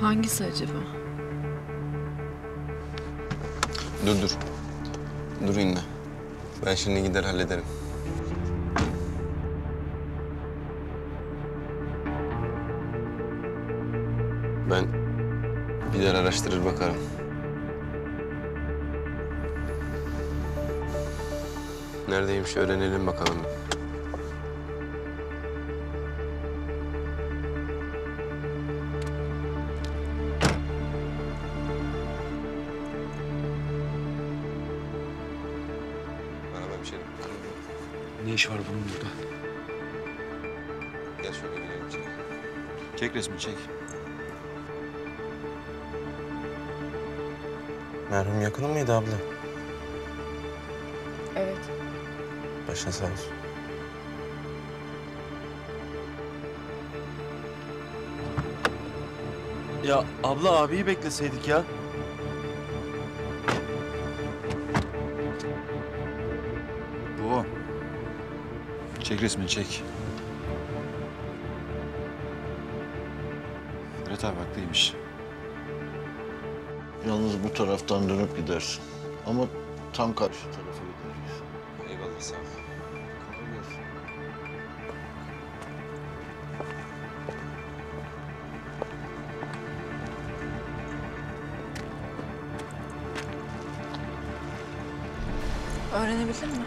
Hangisi acaba? Dur dur. Dur inme. Ben şimdi gider hallederim. Gider araştırır bakarım. Neredeymiş öğrenelim bakalım. Merhaba hemşerim. Ne iş var bunun burada? Gel şöyle girelim içeri. Çek resmi çek. Merhum yakının mıydı abla? Evet. Başın sağ olsun. Ya abla abiyi bekleseydik ya. Bu. Çek resmini çek. Ferhat abi haklıymış. Yalnız bu taraftan dönüp gidersin. Ama tam karşı tarafa gideceğiz. Eyvallah sağ ol. Öğrenebildin mi?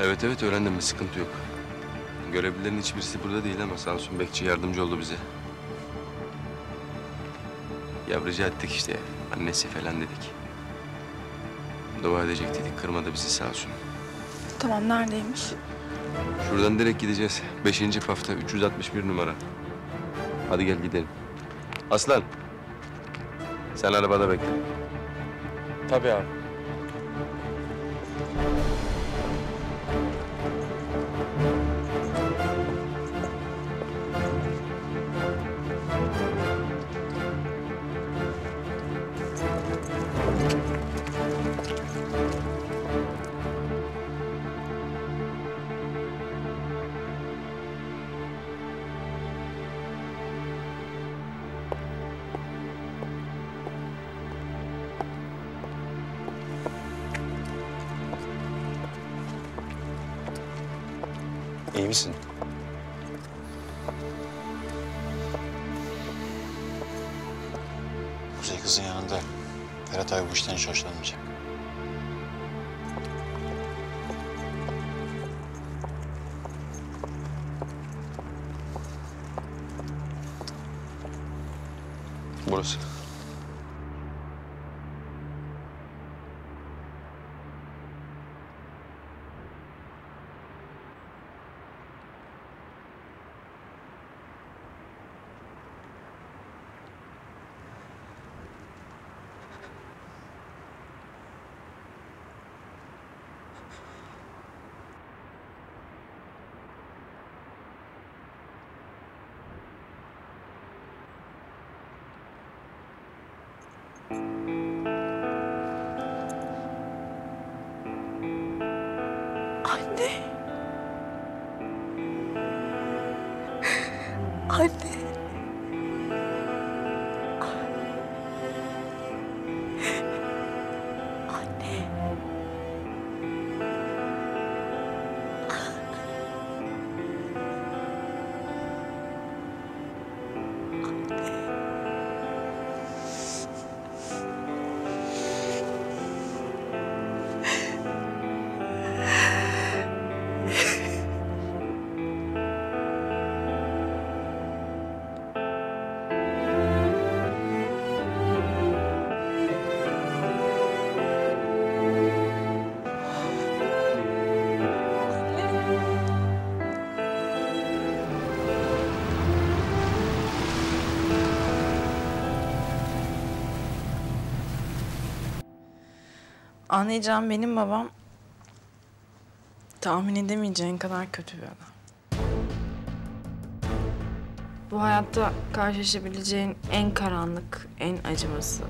Evet evet öğrendim bir sıkıntı yok. Görevlilerin hiçbirisi burada değil ama Samsun Bekçi yardımcı oldu bize. Ya rica ettik işte annesi falan dedik. Dua edecek dedik kırmadı bizi sağ olsun. Tamam neredeymiş? Şuradan direkt gideceğiz. Beşinci pafta 361 numara. Hadi gel gidelim. Aslan. Sen arabada bekle. Tabii abi. İyi misin? Kuzey kızın yanında. Ferhat abi bu işten hiç hoşlanmayacak. Burası. I'm there. Anlayacağım benim babam tahmin edemeyeceğin kadar kötü bir adam. Bu hayatta karşılaşabileceğin en karanlık, en acıması.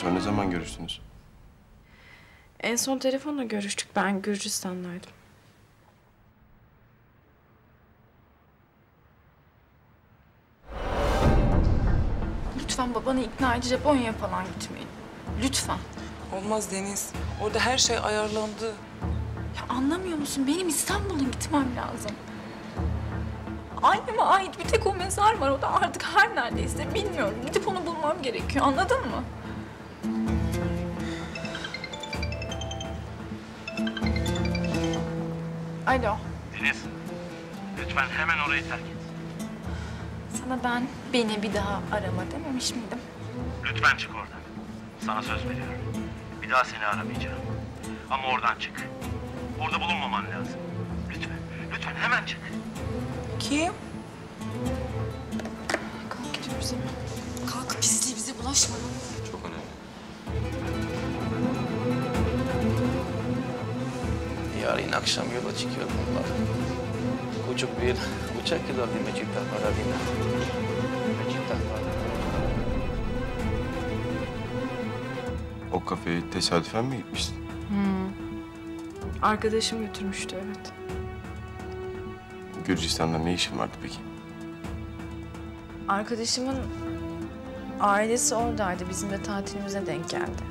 Son ne zaman görüştünüz? En son telefonla görüştük. Ben Gürcistan'daydım. Lütfen babanı ikna edip Japonya'ya falan gitmeyin. Lütfen. Olmaz Deniz. Orada her şey ayarlandı. Ya anlamıyor musun? Benim İstanbul'a gitmem lazım. Anneme ait bir tek o mezar var. O da artık her neredeyse bilmiyorum. Gidip onu bulmam gerekiyor. Anladın mı? Alo. Deniz, lütfen hemen orayı terk et. Sana ben beni bir daha arama dememiş miydim? Lütfen çık oradan. Sana söz veriyorum. Bir daha seni aramayacağım. Ama oradan çık. Orada bulunmaman lazım. Lütfen, lütfen hemen çık. Kim? Kalk gidiyoruz hemen. Yarın akşam yola çıkıyorum bunlar. Küçük bir uçak gidiyordu Mecit'ten Paradina. Mecit'ten Paradina. O kafeye tesadüfen mi gitmiştin? Arkadaşım götürmüştü evet. Gürcistan'da ne işin vardı peki? Arkadaşımın ailesi oradaydı. Bizim de tatilimize denk geldi.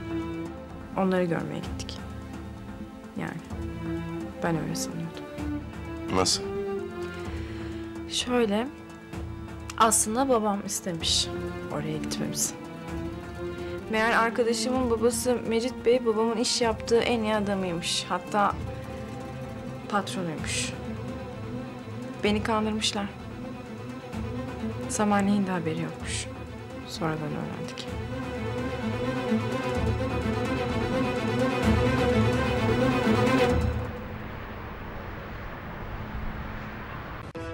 Onları görmeye gittik. Yani ben öyle sanıyordum. Nasıl? Şöyle, aslında babam istemiş oraya gitmemizi. Meğer arkadaşımın babası Mecit Bey babamın iş yaptığı en iyi adamıymış. Hatta patronuymuş. Beni kandırmışlar. Samani'nin de haberi yokmuş. Sonradan öğrendik.